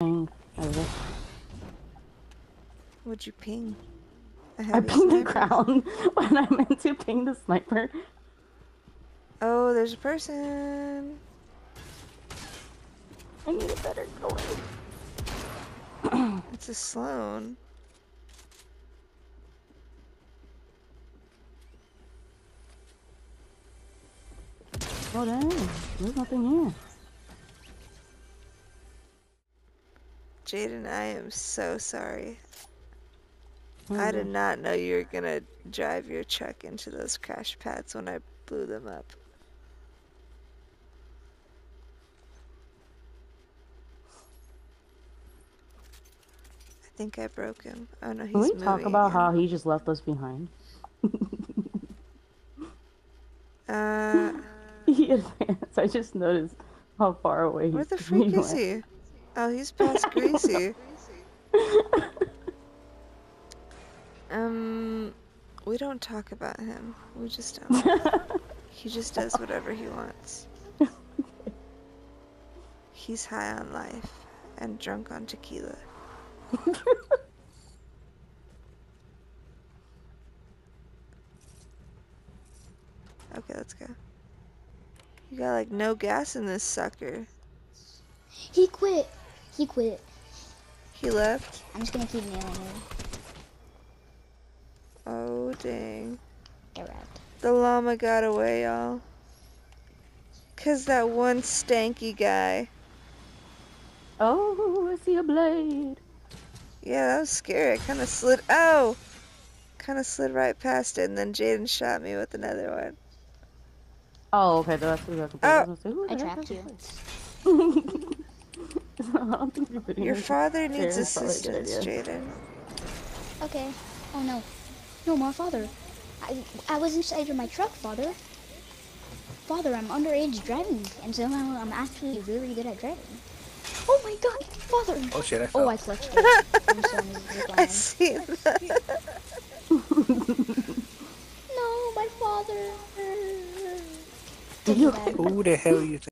Mm, ping. Over. What'd you ping? I, heavy pinged the ground when I meant to ping the sniper. Oh, there's a person. I need a better going. It's a Sloan. Oh dang, there's nothing here. Jaden, I am so sorry. I Mhm. did not know you were gonna drive your truck into those crash pads when I blew them up. I think I broke him. Oh no, he's Can we talk about again. how he just left us behind? Uh, he advanced. I just noticed how far away where the freak is went. he? Oh, he's past Greasy. Um, we don't talk about him. We just don't. He just does whatever he wants. He's high on life and drunk on tequila. Okay, let's go. You got like no gas in this sucker. He quit. He quit. He left. I'm just gonna keep nailing him. Oh dang. Get wrapped. The llama got away, y'all. Cause that one stanky guy. oh, I see a blade. Yeah, that was scary. I kind of slid. Oh! Kind of slid right past it, and then Jaden shot me with another one. Oh, okay, that's exactly what I was gonna say. Who I heck trapped you. this? I don't think you're putting Your this- father needs There, that's probably a good assistance. Jaden. Okay. Oh no. No, my father. I I was inside of my truck, father. Father, I'm underage driving, and somehow I'm actually really good at driving. Oh my god, father! Oh shit, I Oh. I clutched it. I'm so I see that. No, my father. Did you- Dad. Who the hell you think?